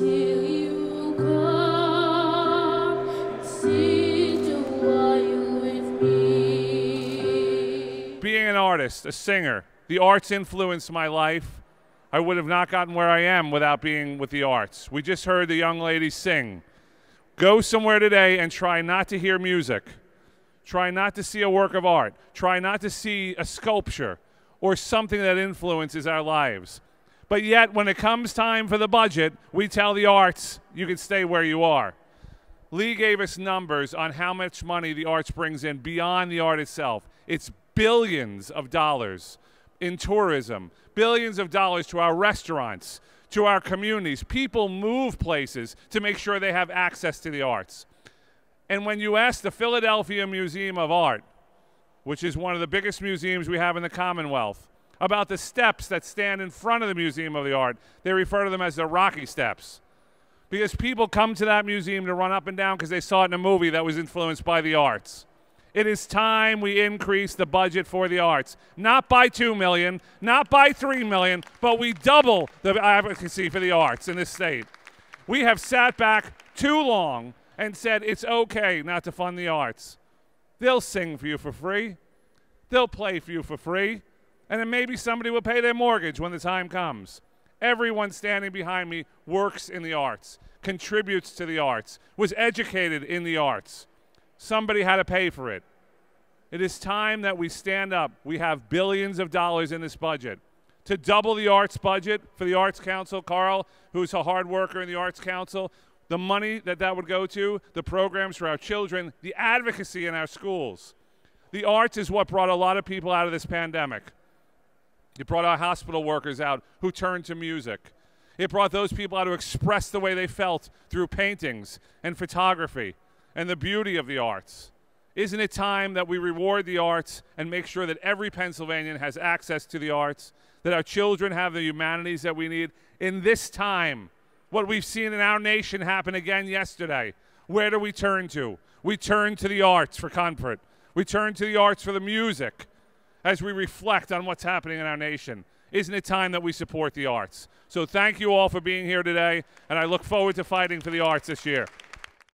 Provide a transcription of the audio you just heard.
Being an artist, a singer, the arts influenced my life. I would have not gotten where I am without being with the arts. We just heard the young lady sing. Go somewhere today and try not to hear music. Try not to see a work of art. Try not to see a sculpture or something that influences our lives. But yet, when it comes time for the budget, we tell the arts, you can stay where you are. Lee gave us numbers on how much money the arts brings in beyond the art itself. It's billions of dollars in tourism, billions of dollars to our restaurants, to our communities. People move places to make sure they have access to the arts. And when you ask the Philadelphia Museum of Art, which is one of the biggest museums we have in the Commonwealth, about the steps that stand in front of the Museum of the Art, they refer to them as the Rocky Steps. Because people come to that museum to run up and down because they saw it in a movie that was influenced by the arts. It is time we increase the budget for the arts. Not by 2 million, not by 3 million, but we double the advocacy for the arts in this state. We have sat back too long and said it's okay not to fund the arts. They'll sing for you for free. They'll play for you for free. And then maybe somebody will pay their mortgage when the time comes. Everyone standing behind me works in the arts, contributes to the arts, was educated in the arts. Somebody had to pay for it. It is time that we stand up. We have billions of dollars in this budget. To double the arts budget for the Arts Council, Carl, who's a hard worker in the Arts Council, the money that that would go to, the programs for our children, the advocacy in our schools. The arts is what brought a lot of people out of this pandemic. It brought our hospital workers out who turned to music. It brought those people out to express the way they felt through paintings and photography and the beauty of the arts. Isn't it time that we reward the arts and make sure that every Pennsylvanian has access to the arts, that our children have the humanities that we need in this time? What we've seen in our nation happen again yesterday. Where do we turn to? We turn to the arts for comfort. We turn to the arts for the music as we reflect on what's happening in our nation. Isn't it time that we support the arts? So thank you all for being here today, and I look forward to fighting for the arts this year.